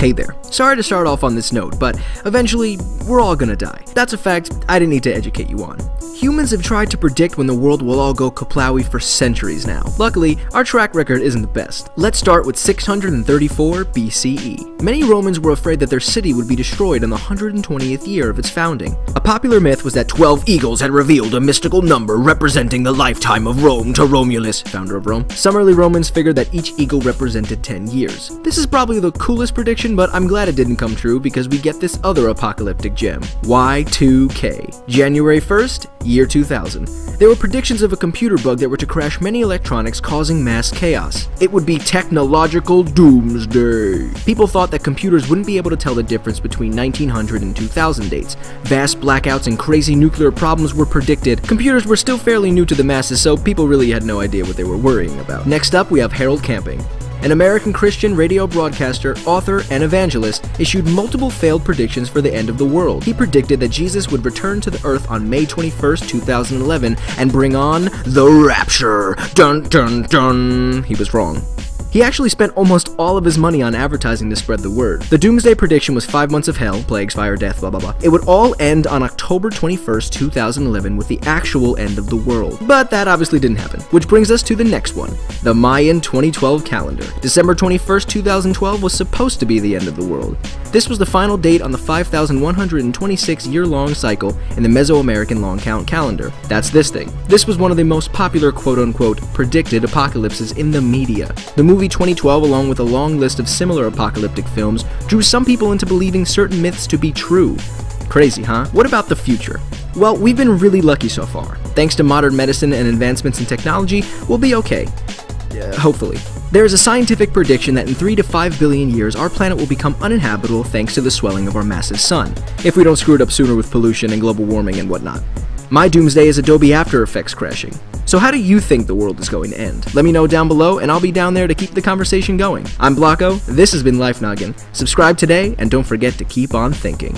Hey there. Sorry to start off on this note, but eventually, we're all gonna die. That's a fact I didn't need to educate you on. Humans have tried to predict when the world will all go kaplawi for centuries now. Luckily, our track record isn't the best. Let's start with 634 BCE. Many Romans were afraid that their city would be destroyed in the 120th year of its founding. A popular myth was that 12 eagles had revealed a mystical number representing the lifetime of Rome to Romulus, founder of Rome. Some early Romans figured that each eagle represented 10 years. This is probably the coolest prediction, but I'm glad it didn't come true because we get this other apocalyptic gem Y2K. January 1st, year 2000. There were predictions of a computer bug that were to crash many electronics, causing mass chaos. It would be technological doomsday. People thought that computers wouldn't be able to tell the difference between 1900 and 2000 dates. Vast blackouts and crazy nuclear problems were predicted. Computers were still fairly new to the masses, so people really had no idea what they were worrying about. Next up, we have Harold Camping. An American Christian radio broadcaster, author, and evangelist issued multiple failed predictions for the end of the world. He predicted that Jesus would return to the earth on May 21, 2011, and bring on the rapture. Dun dun dun. He was wrong. He actually spent almost all of his money on advertising to spread the word. The doomsday prediction was five months of hell, plagues, fire, death, blah blah blah. It would all end on October 21st, 2011, with the actual end of the world. But that obviously didn't happen. Which brings us to the next one the Mayan 2012 calendar. December 21st, 2012 was supposed to be the end of the world. This was the final date on the 5,126 year long cycle in the Mesoamerican long count calendar. That's this thing. This was one of the most popular quote unquote predicted apocalypses in the media. The movie 2012, along with a long list of similar apocalyptic films, drew some people into believing certain myths to be true. Crazy, huh? What about the future? Well, we've been really lucky so far. Thanks to modern medicine and advancements in technology, we'll be okay. Hopefully. There is a scientific prediction that in 3 to 5 billion years, our planet will become uninhabitable thanks to the swelling of our massive sun, if we don't screw it up sooner with pollution and global warming and whatnot. My doomsday is Adobe After Effects crashing. So how do you think the world is going to end? Let me know down below and I'll be down there to keep the conversation going. I'm Blocko, this has been Life Noggin. Subscribe today and don't forget to keep on thinking.